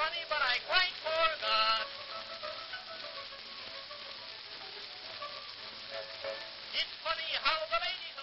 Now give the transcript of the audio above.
funny, but I quite forgot. It's funny how the ladies